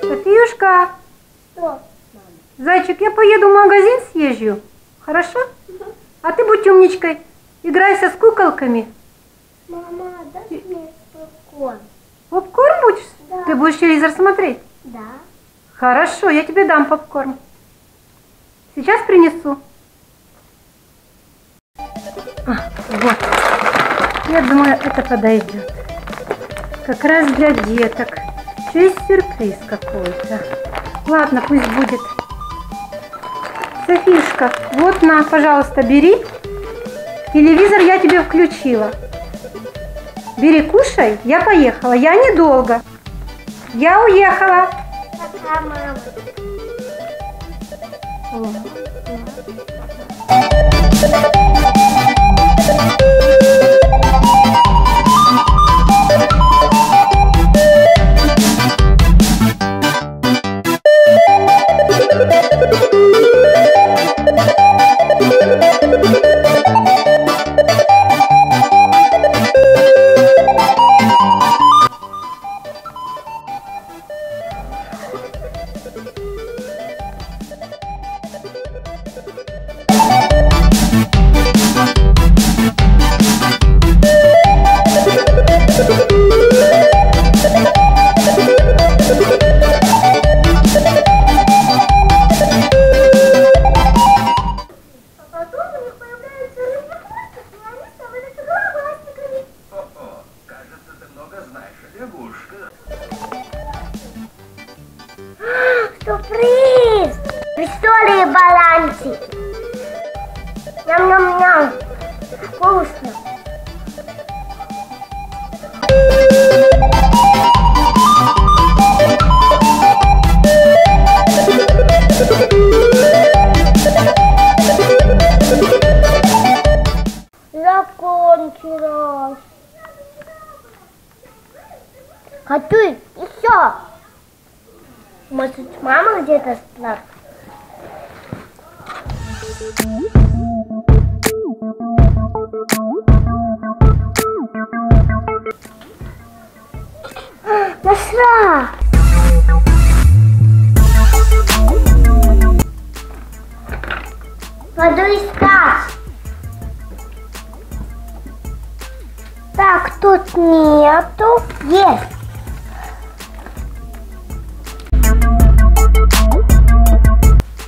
Софиюшка, Что? зайчик, я поеду в магазин съезжу. Хорошо? А ты будь умничкой. Играйся с куколками. Мама, дай мне попкорн. Попкорн будешь? Да. Ты будешь телевизор смотреть? Да. Хорошо, я тебе дам попкорн. Сейчас принесу. А, вот. Я думаю, это подойдет. Как раз для деток. Еще есть сюрприз какой-то. Ладно, пусть будет. Софишка, вот на, пожалуйста, бери. Телевизор я тебе включила. Бери, кушай. Я поехала. Я недолго. Я уехала. Пока, мама. А Закончилось. Хочу еще. Может, мама где-то спрашивает? Нашла! Пойду искать. Тут нету. Есть.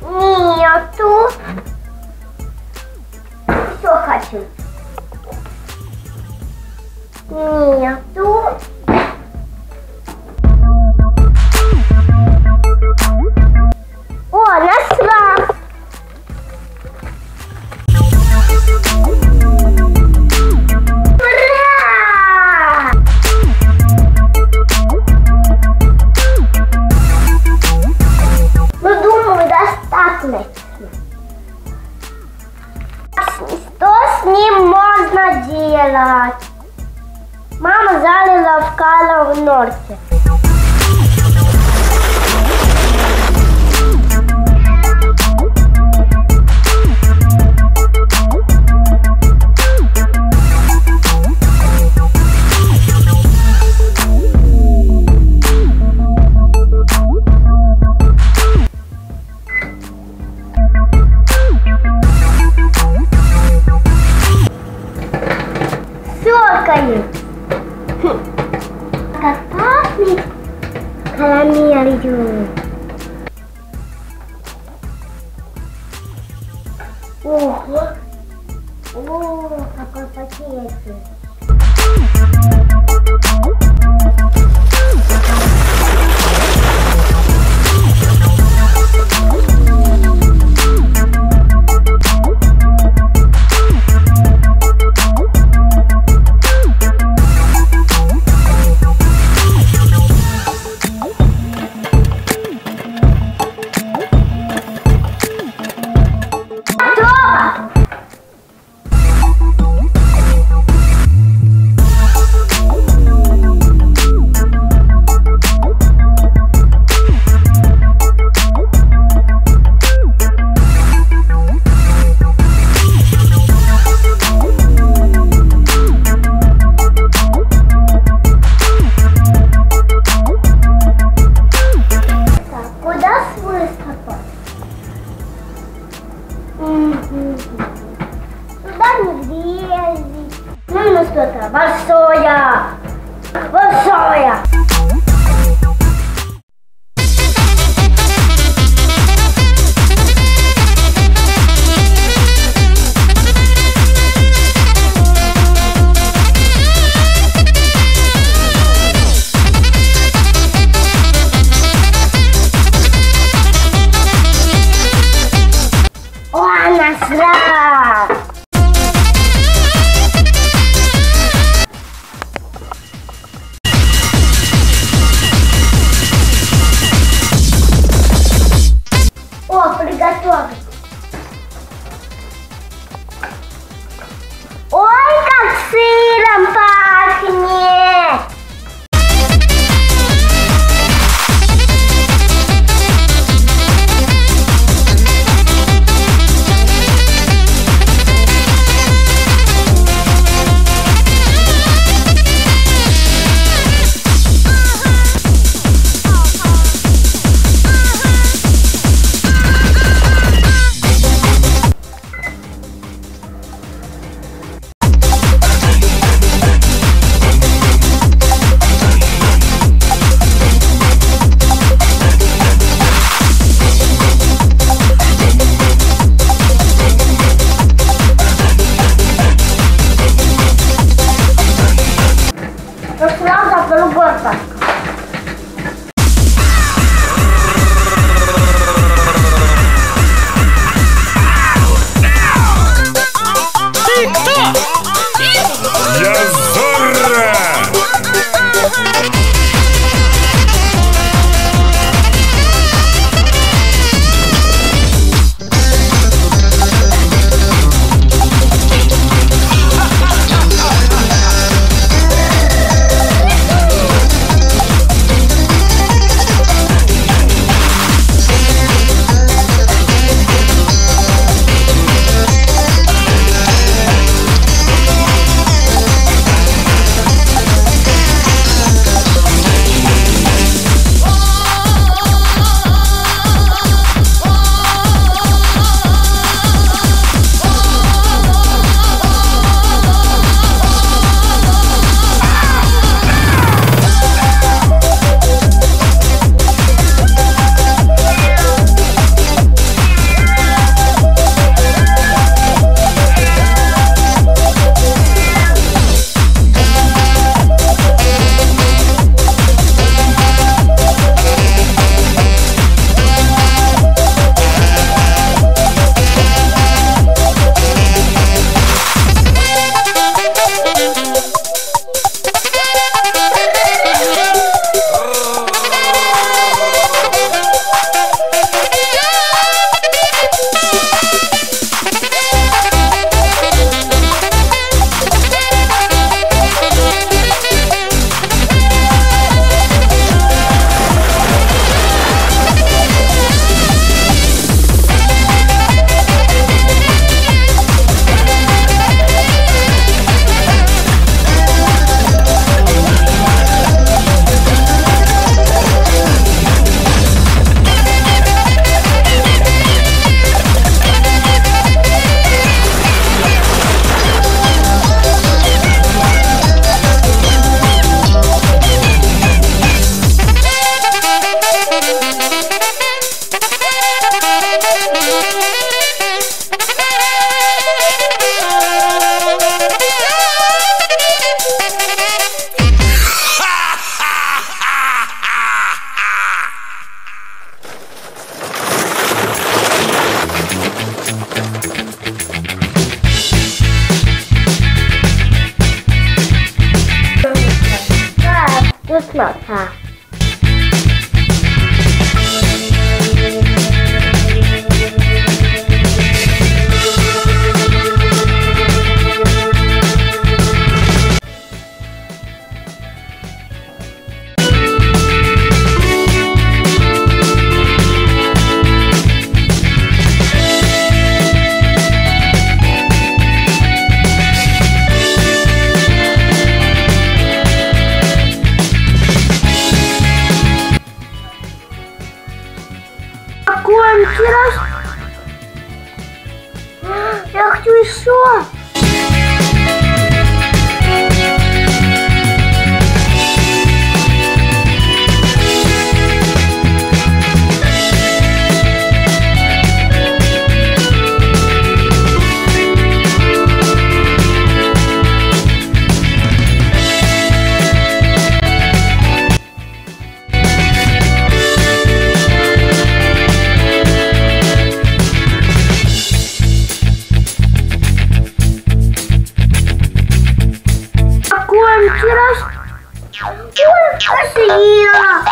Нету. Все хочу. Нету. Достаточно. Что с ним можно делать? Мама залила в калом в норте. Vamos plantar vassoura! Vassoura! Ой, тираж. Я хочу еще. 了。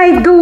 I do